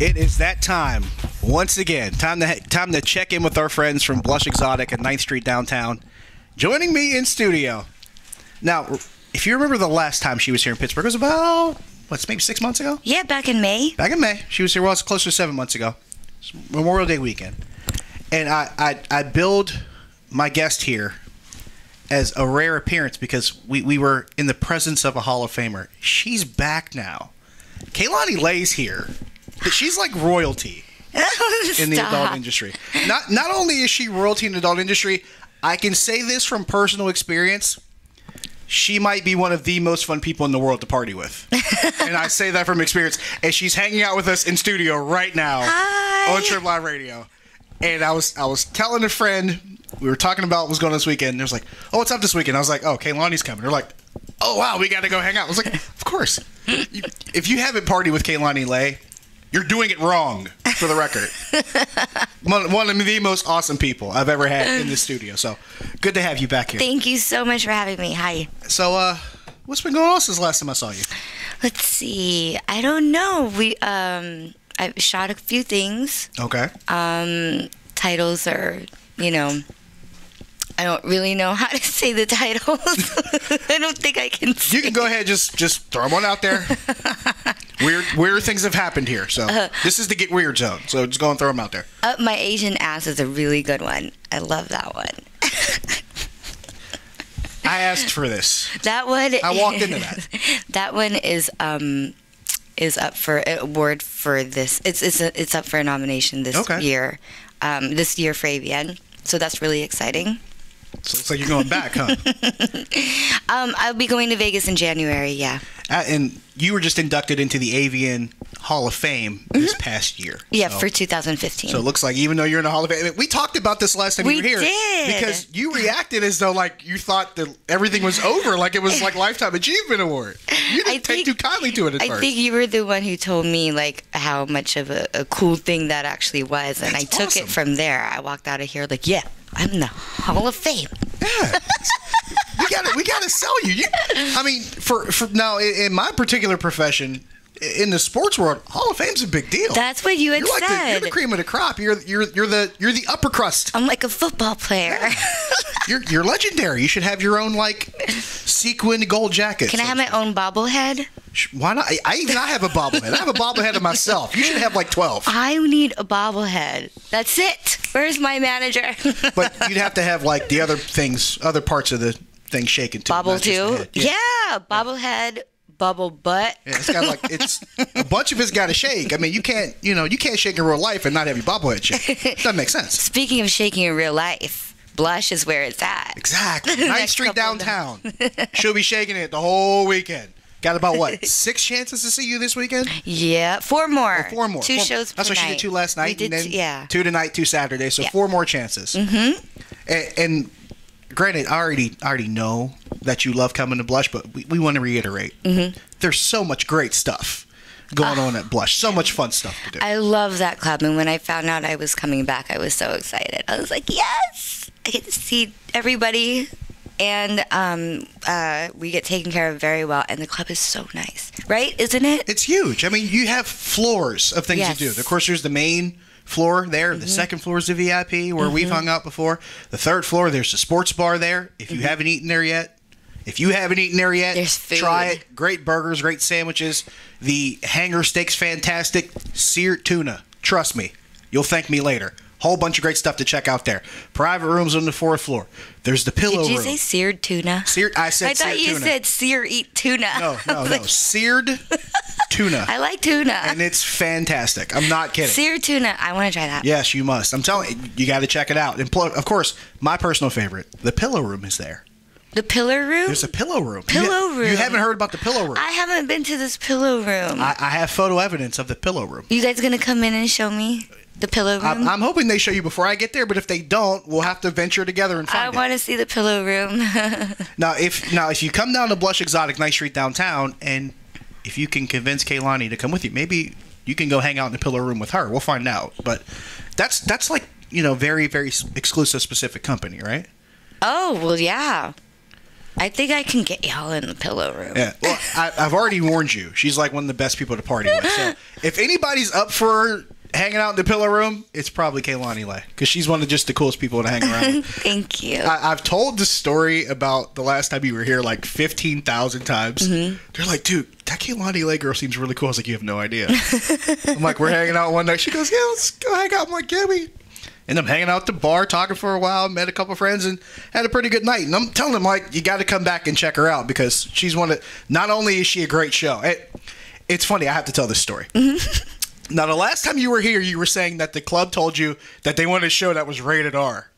It is that time once again. Time to time to check in with our friends from Blush Exotic at 9th Street downtown. Joining me in studio. Now, if you remember the last time she was here in Pittsburgh, it was about what's maybe six months ago. Yeah, back in May. Back in May, she was here. Well, it's closer to seven months ago. It's Memorial Day weekend, and I I, I build my guest here as a rare appearance because we, we were in the presence of a Hall of Famer. She's back now. Kaylani Lei's here. She's like royalty in the adult industry. Not not only is she royalty in the adult industry, I can say this from personal experience. She might be one of the most fun people in the world to party with. and I say that from experience. And she's hanging out with us in studio right now Hi. on Trib Live Radio. And I was I was telling a friend, we were talking about what was going on this weekend. Was like, oh, what's up this weekend? I was like, oh, Kaylani's coming. They're like, oh, wow, we got to go hang out. I was like, of course. If you haven't partied with Kaylani Lei, you're doing it wrong, for the record. one, one of the most awesome people I've ever had in the studio. So good to have you back here. Thank you so much for having me. Hi. So, uh, what's been going on since the last time I saw you? Let's see. I don't know. We um I shot a few things. Okay. Um titles are, you know, I don't really know how to say the titles. I don't think I can. You can go ahead, just just throw one out there. weird weird things have happened here, so Uh-huh. this is the get weird zone. So just go and throw them out there. Up my Asian ass is a really good one. I love that one. I asked for this. That one. I walked into that. that one is um is up for an award for this. It's it's a, it's up for a nomination this Okay. year. Um, this year for AVN. So that's really exciting. So looks like you're going back, huh? Um, I'll be going to Vegas in January. Yeah. Uh, and you were just inducted into the AVN Hall of Fame this past year. Mm-hmm. Yeah, So- for 2015. So it looks like even though you're in the Hall of Fame, we talked about this last time We you were here. did. Because you reacted as though like you thought that everything was over, like it was like lifetime achievement award. You didn't I take think- too kindly to it at I first. think you were the one who told me like how much of a, a cool thing that actually was, and I took awesome. it from there. I walked out of here like, yeah, I'm in the Hall of Fame. Yeah. we got to we got to sell you. you. I mean, for for now in, in my particular profession, in the sports world, Hall of Fame's a big deal. That's what you had you're like the, you're the cream of the crop. You're you're you're the you're the upper crust. I'm like a football player. You're you're legendary. You should have your own like sequined gold jacket. Can I have my own bobblehead? Why not? I, I even I have a bobblehead. I have a bobblehead of myself. You should have like twelve. I need a bobblehead. That's it. Where's my manager? But you'd have to have like the other things, other parts of the thing shaken too. Bobble not just the too? head. Yeah. bobblehead, bubble butt. Yeah, it's got like it's a bunch of it's got to shake. I mean, you can't, you know, you can't shake in real life and not have your bobblehead shake. That makes sense. Speaking of shaking in real life, blush is where it's at. Exactly. Ninth Next Street downtown. She'll be shaking it the whole weekend. Got about what six chances to see you this weekend? Yeah, four more. Four more. Two Four- shows. That's what she did two last night. We did, and then yeah. Two tonight, two Saturday. So Yeah. four more chances. Mm-hmm. And, and granted, I already I already know that you love coming to Blush, but we, we want to reiterate. Mm-hmm. There's so much great stuff going on at Blush. So much fun stuff to do. I love that club, and when I found out I was coming back, I was so excited. I was like, yes, I get to see everybody, and um, uh, we get taken care of very well. And the club is so nice, right? Isn't it? It's huge. I mean, you have floors of things Yes. To do. Of course, there's the main floor there. The second floor is the VIP where we've hung out before. The third floor, there's the sports bar there. If you haven't eaten there yet, if you haven't eaten there yet, Mm-hmm. Try it. Great burgers, great sandwiches. The hanger steak's fantastic. Seared tuna. Trust me, you'll thank me later. Whole bunch of great stuff to check out there. Private rooms on the fourth floor. There's the pillow room. Did you room. say seared tuna? Seared, I said I thought you tuna. said sear eat tuna. no, no, no. Seared tuna. I like tuna. and it's fantastic. I'm not kidding. Seared tuna. I want to try that. Yes, you must. I'm telling you, you got to check it out. And pl- of course, my personal favorite, the pillow room is there. The pillow room. There's a pillow room. Pillow you, room. You haven't heard about the pillow room. I haven't been to this pillow room. I, I have photo evidence of the pillow room. you guys gonna come in and show me the pillow room? I'm, I'm hoping they show you before I get there, but if they don't, we'll have to venture together and I find it. I want to see the pillow room. Now, if now if you come down to Blush Exotic, Night Street downtown, and if you can convince Kaylani to come with you, maybe you can go hang out in the pillow room with her. We'll find out. But that's that's like you know very very exclusive specific company, right? oh well, yeah. I think I can get y'all in the pillow room. Yeah. Well, I, I've already warned you. She's like one of the best people to party with. So if anybody's up for hanging out in the pillow room, it's probably Kaylani Lei because she's one of just the coolest people to hang around. Thank you. I, I've told the story about the last time you were here like 15,000 times. Mm-hmm. They're like, dude, that Kaylani Lei girl seems really cool. I was like, you have no idea. I'm like, we're hanging out one night. She goes, yeah, let's go hang out. I'm like, yeah, we. And I'm hanging out at the bar, talking for a while, met a couple friends, and had a pretty good night. And I'm telling them, like, you got to come back and check her out because she's one of. Not only is she a great show, it, it's funny. I have to tell this story. Mm-hmm. Now, the last time you were here, you were saying that the club told you that they wanted a show that was rated R.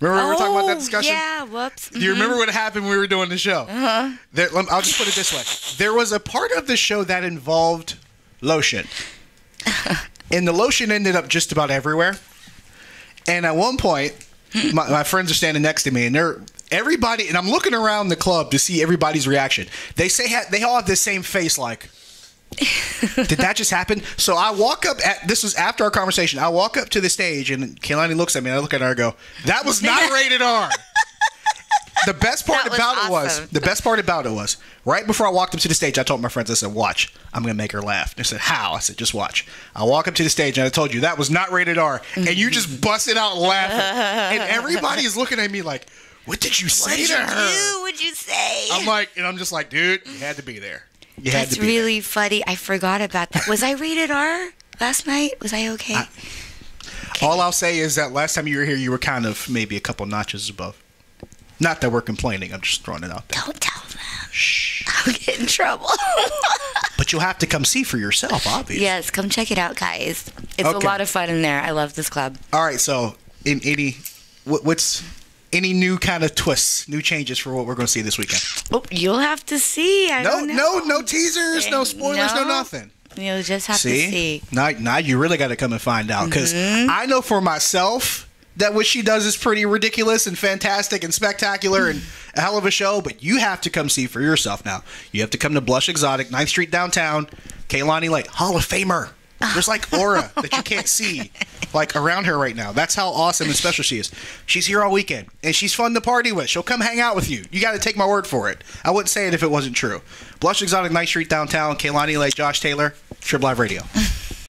Remember we were talking about that Oh, discussion? Yeah, whoops. Do you remember what happened when we were doing the show? Uh-huh. There, I'll just put it this way: there was a part of the show that involved lotion, and the lotion ended up just about everywhere. And at one point, my, my friends are standing next to me, and they're everybody, and I'm looking around the club to see everybody's reaction. They say they all have the same face, like. Did that just happen? So I walk up at this was after our conversation. I walk up to the stage and Kaylani looks at me and I look at her and I go, That was not rated R. The best part That was about it was awesome. the best part about it was right before I walked up to the stage, I told my friends, I said, Watch, I'm gonna make her laugh. They said, How? I said, just watch. I walk up to the stage and I told you that was not rated R. And you just mm-hmm. busted out laughing. and everybody is looking at me like, What did you say What'd to you her? What'd you say? I'm like, and I'm just like, dude, you had to be there. You That's be there. really funny. I forgot about that. Was I rated R last night? Was I okay? All I'll say is that last time you were here, you were kind of maybe a couple notches above. Not that we're complaining. I'm just throwing it out there. Don't tell them. Shh. I'll get in trouble. But you'll have to come see for yourself, obviously. yes, come check it out, guys. It's Okay. a lot of fun in there. I love this club. All right. So, in any, what, what's any new kind of twists, new changes for what we're going to see this weekend? Oh, you'll have to see. I No, no, no teasers, no spoilers, no, No. nothing. You'll just have See, to see. now, now you really got to come and find out because Mm-hmm. I know for myself that what she does is pretty ridiculous and fantastic and spectacular and a hell of a show. But you have to come see for yourself now. You have to come to Blush Exotic, 9th Street downtown. Kaylani Lei, Hall of Famer. There's like aura that you can't see like around her right now. That's how awesome and special she is. She's here all weekend and she's fun to party with. She'll come hang out with you. You got to take my word for it. I wouldn't say it if it wasn't true. Blush Exotic, 9th Street downtown. Kaylani Lei, Josh Taylor, Trib Live Radio.